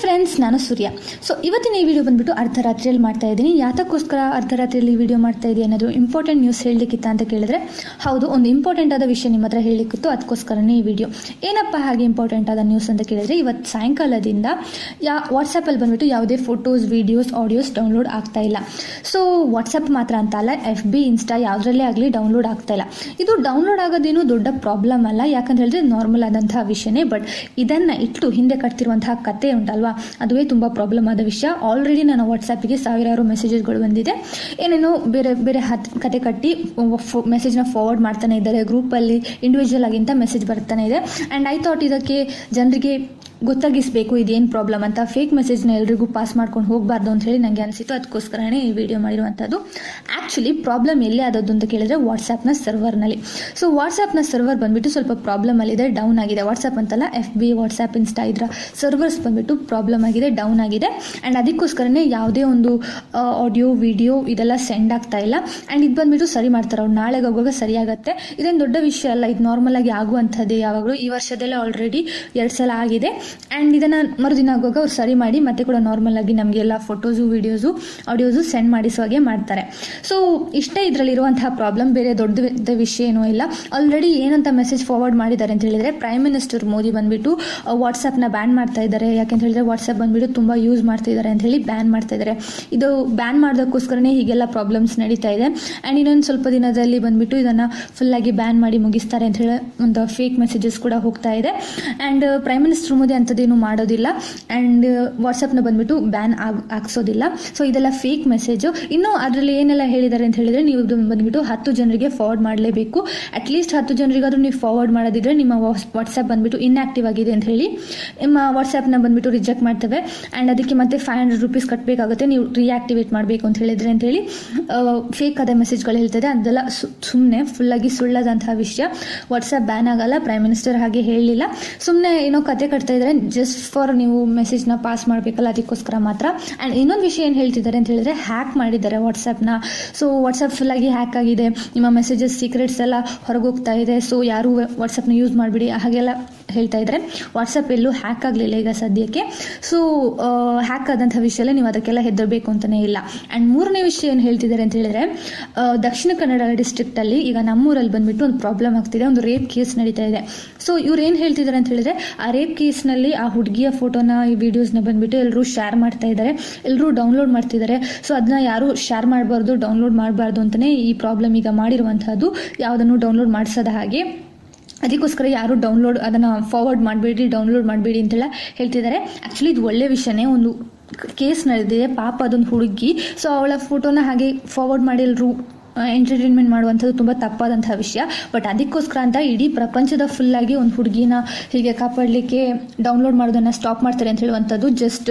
Friends ನಾನು ಸೂರ್ಯ. So ಇವತ್ತಿನ ಈ ವಿಡಿಯೋ ಬಂದ್ಬಿಟ್ಟು ಅರ್ಧರಾತ್ರಿಯಲ್ಲಿ ಮಾಡ್ತಾ ಇದ್ದೀನಿ. ಯಾತಕ್ಕೋಸ್ಕರ ಅರ್ಧರಾತ್ರಿಯಲ್ಲಿ ವಿಡಿಯೋ ಮಾಡ್ತಾ ಇದ್ದೀನಿ ಅನ್ನೋದು ಇಂಪಾರ್ಟೆಂಟ್ ನ್ಯೂಸ್ ಹೇಳಲಿಕ್ಕಿತ್ತ ಅಂತ ಕೇಳಿದ್ರೆ, ಹೌದು, ಒಂದು ಇಂಪಾರ್ಟೆಂಟ್ ಆದ ವಿಷಯ ನಿಮ್ಮ ಹತ್ರ ಹೇಳಲಿಕ್ಕಿತ್ತು, ಅದಕ್ಕೋಸ್ಕರನೇ ಈ ವಿಡಿಯೋ ಏನಪ್ಪ ಹಾಗೆ ಇಂಪಾರ್ಟೆಂಟ್ ಆದ ನ್ಯೂಸ್ ಅಂತ ಕೇಳಿದ್ರೆ, ಇವತ್ತು ಸಾಯಂಕಾಲದಿಂದ ಯಾ ವಾಟ್ಸಪ್ಪಲ್ಲಿ ಬಂದ್ಬಿಟ್ಟು ಯಾವುದೇ ಫೋಟೋಸ್ ವೀಡಿಯೋಸ್ ಆಡಿಯೋಸ್ ಡೌನ್ಲೋಡ್ ಆಗ್ತಾ ಇಲ್ಲ. ಸೊ ವಾಟ್ಸಪ್ ಮಾತ್ರ ಅಂತ ಅಲ್ಲ ಎಫ್ ಬಿ ಇನ್ಸ್ಟಾ ಯಾವುದರಲ್ಲೇ ಆಗಲಿ ಡೌನ್ಲೋಡ್ ಆಗ್ತಾ ಇಲ್ಲ. ಇದು ಡೌನ್ಲೋಡ್ ಆಗೋದೇನು ದೊಡ್ಡ ಪ್ರಾಬ್ಲಮ್ ಅಲ್ಲ. ಯಾಕಂತ ಹೇಳಿದ್ರೆ ನಾರ್ಮಲ್ ಆದಂತಹ ವಿಷಯನೇ ಬಟ್ ಇದನ್ನು ಇಟ್ಟು ಹಿಂದೆ ಕಟ್ತಿರುವಂತಹ ಕತೆ ಉಂಟಲ್ವಾ? ಅದುವೇ ತುಂಬ ಪ್ರಾಬ್ಲಮ್ ಆದ ವಿಷಯ. ಆಲ್ರೆಡಿ ನನ್ನ ವಾಟ್ಸಪ್ಪಿಗೆ ಸಾವಿರಾರು ಮೆಸೇಜಸ್ಗಳು ಬಂದಿದೆ. ಏನೇನೋ ಬೇರೆ ಬೇರೆ ಹತ್ ಕತೆ ಕಟ್ಟಿ ಮೆಸೇಜ್ನ ಫಾರ್ವರ್ಡ್ ಮಾಡ್ತಾನೆ ಇದ್ದಾರೆ. ಗ್ರೂಪಲ್ಲಿ ಇಂಡಿವಿಜುವಲ್ ಆಗಿಂತ ಮೆಸೇಜ್ ಬರ್ತಾನೆ ಇದೆ. ಆ್ಯಂಡ್ ಐ ಥಾಟ್ ಇದಕ್ಕೆ ಜನರಿಗೆ ಗೊತ್ತಾಗಿಸಬೇಕು, ಇದೇನು ಪ್ರಾಬ್ಲಮ್ ಅಂತ ಫೇಕ್ ಮೆಸೇಜ್ನ ಎಲ್ರಿಗೂ ಪಾಸ್ ಮಾಡ್ಕೊಂಡು ಹೋಗಬಾರ್ದು ಅಂತ ಹೇಳಿ ನನಗೆ ಅನಿಸಿತು ಅದಕ್ಕೋಸ್ಕರನೇ ಈ ವಿಡಿಯೋ ಮಾಡಿರುವಂಥದ್ದು. ಆ್ಯಕ್ಚುಲಿ ಪ್ರಾಬ್ಲಮ್ ಎಲ್ಲೇ ಆದದ್ದು ಅಂತ ಕೇಳಿದರೆ ವಾಟ್ಸಪ್ನ ಸರ್ವರ್ನಲ್ಲಿ ಸೊ ವಾಟ್ಸಪ್ನ ಸರ್ವರ್ ಬಂದುಬಿಟ್ಟು ಸ್ವಲ್ಪ ಪ್ರಾಬ್ಲಮ್ ಅಲ್ಲಿದೆ ಡೌನ್ ಆಗಿದೆ. ವಾಟ್ಸಪ್ ಅಂತಲ್ಲ ಎಫ್ ಬಿ ವಾಟ್ಸಪ್ ಇನ್ಸ್ಟಾ ಇದರ ಸರ್ವರ್ಸ್ ಬಂದುಬಿಟ್ಟು ಪ್ರಾಬ್ಲಮ್ ಆಗಿದೆ ಡೌನ್ ಆಗಿದೆ. ಆ್ಯಂಡ್ ಅದಕ್ಕೋಸ್ಕರನೇ ಯಾವುದೇ ಒಂದು ಆಡಿಯೋ ವಿಡಿಯೋ ಇದೆಲ್ಲ ಸೆಂಡ್ ಆಗ್ತಾ ಇಲ್ಲ. ಆ್ಯಂಡ್ ಇದು ಬಂದುಬಿಟ್ಟು ಸರಿ ಮಾಡ್ತಾರೆ. ಅವ್ರು ನಾಳೆಗೆ ಹೋಗುವಾಗ ಸರಿಯಾಗತ್ತೆ ಇದೇನು ದೊಡ್ಡ ವಿಷಯ ಅಲ್ಲ, ಇದು ನಾರ್ಮಲ್ ಆಗಿ ಆಗುವಂಥದ್ದೇ ಯಾವಾಗಲೂ. ಈ ವರ್ಷದಲ್ಲೇ ಆಲ್ರೆಡಿ ಎರಡು ಸಲ ಆಗಿದೆ. ಆ್ಯಂಡ್ ಇದನ್ನು ಮರುದಿನ ಆಗುವಾಗ ಅವ್ರು ಸರಿ ಮಾಡಿ ಮತ್ತೆ ಕೂಡ ನಾರ್ಮಲ್ ಆಗಿ ನಮಗೆಲ್ಲ ಫೋಟೋಸು ವೀಡಿಯೋಸು ಆಡಿಯೋಸು ಸೆಂಡ್ ಮಾಡಿಸೋ ಹಾಗೆ ಮಾಡ್ತಾರೆ. ಸೊ ಇಷ್ಟೇ ಇದರಲ್ಲಿರುವಂತಹ ಪ್ರಾಬ್ಲಮ್ ಬೇರೆ ದೊಡ್ಡ ವಿಷಯ ಏನೂ ಇಲ್ಲ. ಆಲ್ರೆಡಿ ಏನಂತ ಮೆಸೇಜ್ ಫಾರ್ವರ್ಡ್ ಮಾಡಿದ್ದಾರೆ ಅಂತ ಹೇಳಿದರೆ ಪ್ರೈಮ್ ಮಿನಿಸ್ಟರ್ ಮೋದಿ ಬಂದ್ಬಿಟ್ಟು ವಾಟ್ಸಪ್ನ ಬ್ಯಾನ್ ಮಾಡ್ತಾ ಇದ್ದಾರೆ. ಯಾಕೆಂತ ಹೇಳಿದ್ರೆ ವಾಟ್ಸಪ್ ಬಂದ್ಬಿಟ್ಟು ತುಂಬ ಯೂಸ್ ಮಾಡ್ತಾ ಇದ್ದಾರೆ ಅಂತ ಹೇಳಿ ಬ್ಯಾನ್ ಮಾಡ್ತಾ ಇದ್ದಾರೆ. ಇದು ಬ್ಯಾನ್ ಮಾಡೋದಕ್ಕೋಸ್ಕರನೇ ಹೀಗೆಲ್ಲ ಪ್ರಾಬ್ಲಮ್ಸ್ ನಡೀತಾ ಇದೆ. ಆ್ಯಂಡ್ ಇನ್ನೊಂದು ಸ್ವಲ್ಪ ದಿನದಲ್ಲಿ ಬಂದ್ಬಿಟ್ಟು ಇದನ್ನು ಫುಲ್ಲಾಗಿ ಬ್ಯಾನ್ ಮಾಡಿ ಮುಗಿಸ್ತಾರೆ ಅಂತ ಹೇಳಿ ಒಂದು ಫೇಕ್ ಮೆಸೇಜಸ್ ಕೂಡ ಹೋಗ್ತಾ ಇದೆ. ಆ್ಯಂಡ್ ಪ್ರೈಮ್ ಮಿನಿಸ್ಟರ್ ಮೋದಿ ಅಂಥದ್ದೇನು ಮಾಡೋದಿಲ್ಲ. ಆ್ಯಂಡ್ ವಾಟ್ಸಪ್ನ ಬಂದ್ಬಿಟ್ಟು ಬ್ಯಾನ್ ಆಗಿ ಹಾಕ್ಸೋದಿಲ್ಲ ಸೊ ಇದೆಲ್ಲ ಫೇಕ್ ಮೆಸೇಜು ಇನ್ನು ಅದರಲ್ಲಿ ಏನೆಲ್ಲ ಹೇಳಿದ್ದಾರೆ ಅಂತ ಹೇಳಿದರೆ ನೀವು ಬಂದುಬಿಟ್ಟು ಹತ್ತು ಜನರಿಗೆ ಫಾರ್ವರ್ಡ್ ಮಾಡಲೇಬೇಕು. ಅಟ್ಲೀಸ್ಟ್ ಹತ್ತು ಜನರಿಗಾದರೂ ನೀವು ಫಾರ್ವರ್ಡ್ ಮಾಡೋದಿದ್ರೆ ನಿಮ್ಮ ವಾಟ್ಸಪ್ ಬಂದ್ಬಿಟ್ಟು ಇನ್ಆಕ್ಟಿವ್ ಆಗಿದೆ ಅಂತ ಹೇಳಿ. ನಿಮ್ಮ ವಾಟ್ಸಪ್ನ ಬಂದ್ಬಿಟ್ಟು ರಿಜೆಕ್ಟ್ ಮಾಡ್ತವೆ. ಆ್ಯಂಡ್ ಅದಕ್ಕೆ ಮತ್ತೆ ಫೈವ್ ಹಂಡ್ರೆಡ್ ರುಪೀಸ್ ಕಟ್ಟಬೇಕಾಗುತ್ತೆ ನೀವು ರಿಯಾಕ್ಟಿವೇಟ್ ಮಾಡಬೇಕು ಅಂತ ಹೇಳಿದ್ರೆ ಅಂತ ಹೇಳಿ. ಫೇಕ್ ಆದ ಮೆಸೇಜ್ಗಳು ಹೇಳ್ತದೆ. ಅದೆಲ್ಲ ಸುಮ್ಮನೆ ಫುಲ್ಲಾಗಿ ಸುಳ್ಳದಂತಹ ವಿಷಯ. ವಾಟ್ಸಪ್ ಬ್ಯಾನ್ ಆಗಲ್ಲ. ಪ್ರೈಮ್ ಮಿನಿಸ್ಟರ್ ಹಾಗೆ ಹೇಳಲಿಲ್ಲ. ಸುಮ್ಮನೆ ಏನೋ ಕತೆ ಕಟ್ತಾ ಇದ್ದಾರೆ ಜಸ್ಟ್ ಫಾರ್ ನೀವು ಮೆಸೇಜ್ನ ಪಾಸ್ ಮಾಡಬೇಕಲ್ಲ, ಅದಕ್ಕೋಸ್ಕರ ಮಾತ್ರ. ಆ್ಯಂಡ್ ಇನ್ನೊಂದು ವಿಷಯ ಏನು ಹೇಳ್ತಿದ್ದಾರೆ ಅಂತ ಹೇಳಿದ್ರೆ ಹ್ಯಾಕ್ ಮಾಡಿದ್ದಾರೆ ವಾಟ್ಸಪ್ನ ಸೊ ವಾಟ್ಸಪ್ ಫುಲ್ಲಾಗಿ ಹ್ಯಾಕ್ ಆಗಿದೆ. ನಿಮ್ಮ ಮೆಸೇಜಸ್ ಸೀಕ್ರೆಟ್ಸ್ ಎಲ್ಲ ಹೊರಗೋಗ್ತಾ ಇದೆ. ಸೊ ಯಾರೂ ವಾಟ್ಸಪ್ನ ಯೂಸ್ ಮಾಡಿಬಿಡಿ. ಹಾಗೆಲ್ಲ ಹೇಳ್ತಾ ಇದ್ರೆ ವಾಟ್ಸಪ್ ಎಲ್ಲೂ ಹ್ಯಾಕ್ ಆಗಲಿಲ್ಲ ಈಗ ಸದ್ಯಕ್ಕೆ. ಸೊ ಹ್ಯಾಕ್ ಆದಂಥ ವಿಷಯಲ್ಲೇ ನೀವು ಅದಕ್ಕೆಲ್ಲ ಹೆದರಬೇಕು ಅಂತಲೇ ಇಲ್ಲ. ಆ್ಯಂಡ್ ಮೂರನೇ ವಿಷಯ ಏನು ಹೇಳ್ತಿದ್ದಾರೆ ಅಂತ ಹೇಳಿದ್ರೆ ದಕ್ಷಿಣ ಕನ್ನಡ ಡಿಸ್ಟ್ರಿಕ್ಟಲ್ಲಿ ಈಗ ನಮ್ಮೂರಲ್ಲಿ ಬಂದ್ಬಿಟ್ಟು ಒಂದು ಪ್ರಾಬ್ಲಮ್ ಆಗ್ತಿದೆ, ಒಂದು ರೇಪ್ ಕೇಸ್ ನಡೀತಾ ಇದೆ. ಸೊ ಇವ್ರು ಏನು ಹೇಳ್ತಿದ್ದಾರೆ ಅಂತ ಹೇಳಿದ್ರೆ, ಆ ರೇಪ್ ಕೇಸ್ನಲ್ಲಿ ಆ ಹುಡುಗಿಯ ಫೋಟೋನ ಈ ವಿಡಿಯೋಸ್ನ ಬಂದ್ಬಿಟ್ಟು ಎಲ್ಲರೂ ಶೇರ್ ಮಾಡ್ತಾ ಇದ್ದಾರೆ. ಎಲ್ಲರೂ ಡೌನ್ಲೋಡ್ ಮಾಡ್ತಿದ್ದಾರೆ. ಸೊ ಅದನ್ನ ಯಾರು ಶೇರ್ ಮಾಡಬಾರ್ದು ಡೌನ್ಲೋಡ್ ಮಾಡಬಾರ್ದು ಅಂತಲೇ ಈ ಪ್ರಾಬ್ಲಮ್ ಈಗ ಮಾಡಿರುವಂತಹದ್ದು, ಯಾವುದನ್ನು ಡೌನ್ಲೋಡ್ ಮಾಡಿಸೋದ ಹಾಗೆ. ಅದಕ್ಕೋಸ್ಕರ ಯಾರು ಡೌನ್ಲೋಡ್ ಅದನ್ನು ಫಾರ್ವರ್ಡ್ ಮಾಡಬೇಡಿ ಡೌನ್ಲೋಡ್ ಮಾಡಬೇಡಿ ಅಂತೆಲ್ಲ ಹೇಳ್ತಿದ್ದಾರೆ. ಆ್ಯಕ್ಚುಲಿ ಇದು ಒಳ್ಳೆ ವಿಷಯನೇ. ಒಂದು ಕೇಸ್ ನಡೆದಿದೆ ಪಾಪ ಅದೊಂದು ಹುಡುಗಿ. ಸೊ ಅವಳ ಫೋಟೋನ ಹಾಗೆ ಫಾರ್ವರ್ಡ್ ಮಾಡಿ ಎಲ್ಲರೂ ಎಂಟರ್ಟೈನ್ಮೆಂಟ್ ಮಾಡುವಂಥದ್ದು ತುಂಬ ತಪ್ಪಾದಂತಹ ವಿಷಯ. ಬಟ್ ಅದಕ್ಕೋಸ್ಕರ ಅಂತ ಇಡೀ ಪ್ರಪಂಚದ ಫುಲ್ಲಾಗಿ ಒಂದು ಹುಡುಗಿನ ಹೀಗೆ ಕಾಪಾಡಲಿಕ್ಕೆ ಡೌನ್ಲೋಡ್ ಮಾಡೋದನ್ನು ಸ್ಟಾಪ್ ಮಾಡ್ತಾರೆ ಅಂತ ಹೇಳುವಂಥದ್ದು ಜಸ್ಟ್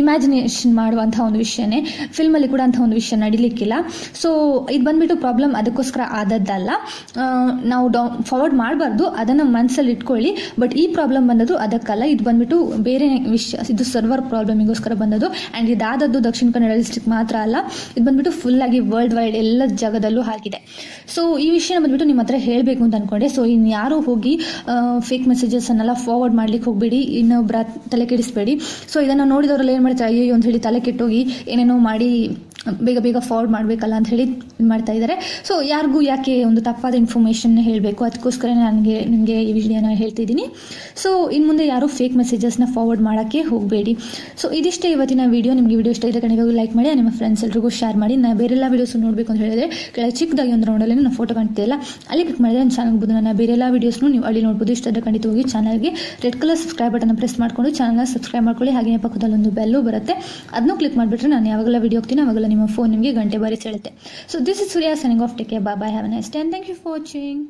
ಇಮ್ಯಾಜಿನೇಷನ್ ಮಾಡುವಂಥ ಒಂದು ವಿಷಯನೇ. ಫಿಲ್ಮಲ್ಲಿ ಕೂಡ ಅಂಥ ಒಂದು ವಿಷಯ ನಡಿಲಿಕ್ಕಿಲ್ಲ. ಸೊ ಇದು ಬಂದ್ಬಿಟ್ಟು ಪ್ರಾಬ್ಲಮ್ ಅದಕ್ಕೋಸ್ಕರ ಆದದ್ದಲ್ಲ. ನಾವು ಡೌ ಫಾರ್ವರ್ಡ್ ಮಾಡಬಾರ್ದು, ಅದನ್ನು ಮನಸ್ಸಲ್ಲಿ ಇಟ್ಕೊಳ್ಳಿ. ಬಟ್ ಈ ಪ್ರಾಬ್ಲಮ್ ಬಂದದ್ದು ಅದಕ್ಕಲ್ಲ. ಇದು ಬಂದ್ಬಿಟ್ಟು ಬೇರೆ ವಿಷಯ, ಇದು ಸರ್ವರ್ ಪ್ರಾಬ್ಲಮಿಗೋಸ್ಕರ ಬಂದದ್ದು. ಆ್ಯಂಡ್ ಇದಾದದ್ದು ದಕ್ಷಿಣ ಕನ್ನಡ ಡಿಸ್ಟ್ರಿಕ್ಟ್ ಮಾತ್ರ ಅಲ್ಲ. ಇದು ಬಂದ್ಬಿಟ್ಟು ಫುಲ್ಲಾಗಿ ವರ್ಲ್ಡ್ ವೈಡ್ ಎಲ್ಲ ಜಾಗದಲ್ಲೂ ಆಗಿದೆ ಸೊ ಈ ವಿಷಯನ ಬಂದ್ಬಿಟ್ಟು ನಿಮ್ಮ ಹತ್ರ ಹೇಳಬೇಕು ಅಂತ ಅನ್ಕೊಂಡೆ. ಸೊ ಯಾರು ಹೋಗಿ ಫೇಕ್ ಮೆಸೇಜಸನ್ನೆಲ್ಲ ಫಾರ್ವರ್ಡ್ ಮಾಡ್ಲಿಕ್ಕೆ ಹೋಗಬೇಡಿ. ಇನ್ನೊಬ್ಬರ ತಲೆ ಕೆಡಿಸ್ಬೇಡಿ. ಸೊ ಇದನ್ನು ನೋಡಿದವರೆಲ್ಲ ಏನು ಮಾಡ್ತಾರೆ? ಅಯ್ಯೋ ಅಂತ ಹೇಳಿ ತಲೆ ಕೆಟ್ಟೋಗಿ ಏನೇನೋ ಮಾಡಿ ಬೇಗ ಬೇಗ ಫಾರ್ವರ್ಡ್ ಮಾಡಬೇಕಲ್ಲ ಅಂತ ಹೇಳಿ ಇದು ಮಾಡ್ತಾ ಇದ್ದಾರೆ ಸೊ ಯಾರಿಗೂ ಯಾಕೆ ಒಂದು ತಪ್ಪಾದ ಇನ್ಫಾರ್ಮೇಷನ್ ಹೇಳಬೇಕು? ಅದಕ್ಕೋಸ್ಕರ ನನಗೆ, ನಿಮಗೆ ಈ ವಿಡಿಯೋನ ಹೇಳ್ತಿದ್ದೀನಿ ಸೊ ಇನ್ನು ಮುಂದೆ ಯಾರು ಫೇಕ್ ಮೆಸೇಜಸ್ನ ಫಾರ್ವರ್ಡ್ ಮಾಡೋಕ್ಕೆ ಹೋಗಬೇಡಿ. ಸೊ ಇದಿಷ್ಟೇ ಇವತ್ತಿನ ವಿಡಿಯೋ. ನಿಮಗೆ ವಿಡಿಯೋ ಇಷ್ಟ ಇದ್ದರೆ ಕಣಿಗಾಗಿ ಲೈಕ್ ಮಾಡಿ, ನಿಮ್ಮ ಫ್ರೆಂಡ್ಸ್ ಎಲ್ರಿಗೂ ಶೇರ್ ಮಾಡಿ. ನಾನು ಬೇರೆಲ್ಲ ವೀಡಿಯೋಸ್ ನೋಡಬೇಕು ಅಂತ ಹೇಳಿದ್ರೆ, ಕೆಳಗೆ ಚಿಕ್ಕದಾಗಿ ಒಂದು ರೌಂಡಲ್ಲಿ ನಾನು ಫೋಟೋ ಕಾಣ್ತಿಲ್ಲ ಅಲ್ಲಿ ಕ್ಲಿಕ್ ಮಾಡಿದ್ರೆ ನನ್ನ ಚಾನಲ್ ನಾನು ನನ್ನ ಬೇರೆಲ್ಲ ವೀಡಿಯೋಸ್ನು ನೀವು ಅಲ್ಲಿ ನೋಡ್ಬೋದು. ಇಷ್ಟ ಇದ್ದರೆ ಖಂಡಿತವಾಗಿ ಚಾನಲ್ಗೆ red colour subscribe button press ಮಾಡಿಕೊಂಡು ಚಾನಲ್ನ ಸಬ್ಸ್ಕ್ರೈಬ್ ಮಾಡ್ಕೊಳ್ಳಿ. ಹಾಗೆ ಪಕ್ಕದಲ್ಲಿ ಒಂದು ಬೆಲ್ಲು ಬರುತ್ತೆ. ಅದನ್ನು ಕ್ಲಿಕ್ ಮಾಡಿಬಿಟ್ರೆ ನಾನು ಯಾವಾಗಲ ವೀಡಿಯೋ ಹೋಗ್ತೀನಿ ನಿಮ್ಮ ಫೋನ್ ನಿಮಗೆ ಗಂಟೆ ಬಾರಿ ಹೇಳುತ್ತೆ so this is Surya signing off take ಬಾ have nice and thank you for watching